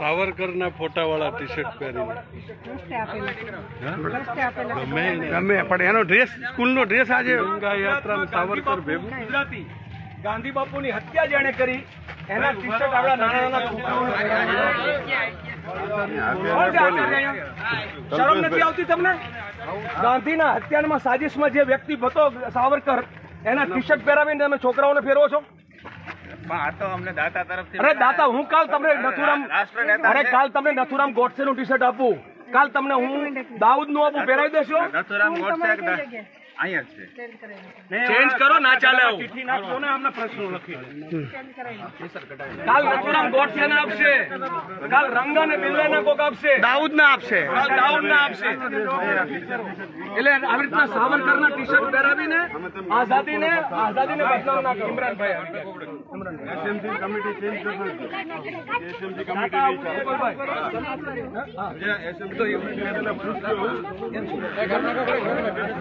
સાવરકરના ફોટાવાળા T shirt પહેરીને. ગમે ગમે પણ એનો ડ્રેસ સ્કૂલનો ડ્રેસ આજે ગંગા યાત્રા સાવરકર ભેગું. ગુજરાતી. ગાંધી બાપુની હત્યા જેણે કરી એના ટી શર્ટ આપણા નાના? શરમ નથી આવતી તમને? ગાંધીના હત્યામાં સાજિશમાં જે વ્યક્તિ હતો સાવરકર એના ટી શર્ટ પહેરાવીને તમે છોકરાઓને ફેરવો છો? અરે દાતા હું કાલ તમને નથુરામ અરે કાલ તમને નથુરામ ગોડસે નું ટી શર્ટ આપું. કાલ તમને હું દાઉદનું આપું પહેરાવી દેશો. ચેન્જ કરો ના ચાલે કાલ નથુરામ ગોડસે ને આપશે. કાલ રંગા ને બિલ્લા ને કોક આપશે. દાઉદ ના આપશે. દાઉદ ના આપશે. એટલે આવી રીતના સાવરકર ના ટી શર્ટ પહેરાવીને આઝાદી ને આઝાદી ને બદલાવ ના કરો. ઇમરાનભાઈ. એસએમસી કમિટી ચેન્જ કરજો એસએમસી કમિટી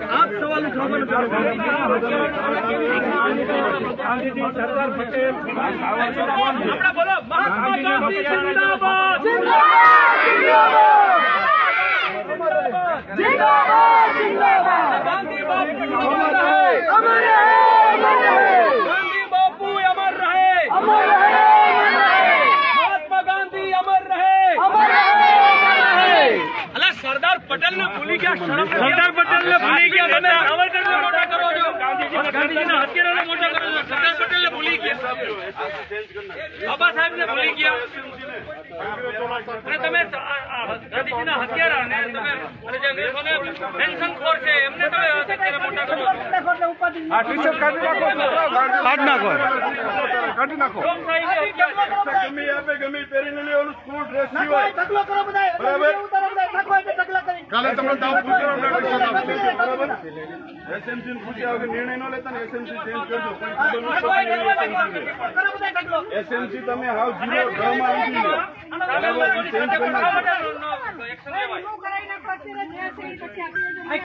આ જ ગાંધીજી સરદાર પટેલ આપણે બોલો મહાત્મા ગાંધી જિંદાબાદ. ગાંધી બાપુ અમર રહે ગાંધી બાપુ અમર રહે મહાત્મા ગાંધી અમર રહે અલા સરદાર પટેલ ને ભૂલી ગયા સરદાર પટેલ ને ભૂલી ગયા તમે સાવરકર ને મોટા કરો છો? ગાંધીજીના હત્યારાને મોટા કરો છો? સરદાર પટેલ ને ભૂલી ગયા. બાબા સાહેબ ને ભૂલી ગયા. અને તમે ગાંધીજીના હત્યારાને તમે અને જે અંગ્રેજોને પેન્શન ખોર છે એમને તમે અત્યારે મોટા કરો છો. આ ટી કાઢી નાખો. કાઢી નાખો. કાઢી નાખો. ગમે આપે ગમે પહેરીને લેવાનું સ્કૂલ ડ્રેસ સિવાય. બરાબર? કાલે તમને દાવ બરાબર. એસએમસી પૂછ્યા વગર નિર્ણય ન લેતા ને એસએમસી ચેન્જ કરજો. કોઈ એસએમસી તમે હાવ જીરો ડ્રામા આવી ગયો ચેન્જ કરી